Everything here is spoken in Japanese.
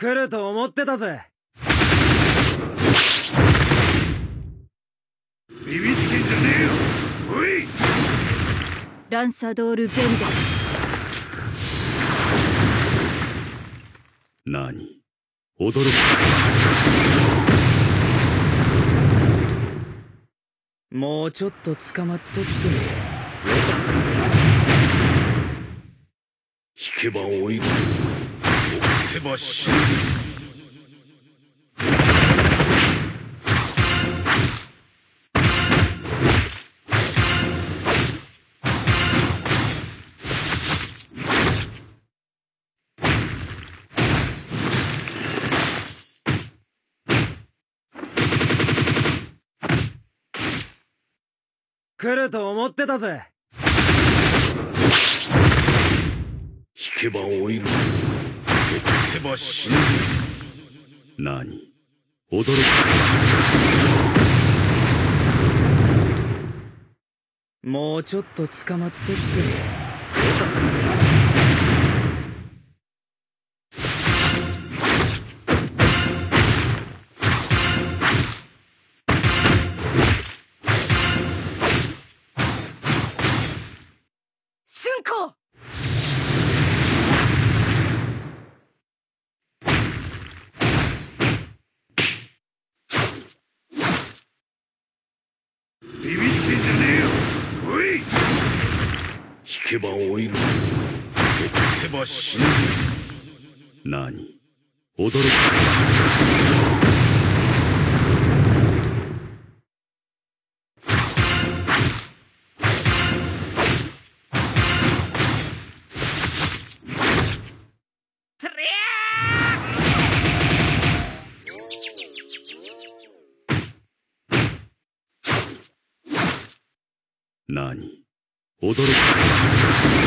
来ると思ってたぜ。ビビってんじゃねえよ。おい。ランサドール・ベンデ何？驚く。もうちょっと捕まっとって引けば追いるせば死ぬ来ると思ってたぜ。引けば追いる。せば死ぬ何？驚く。もうちょっと捕まっとって。春子ビビってんじゃねえよおい引けば追いる。せば死ぬ。何？驚く。何？驚く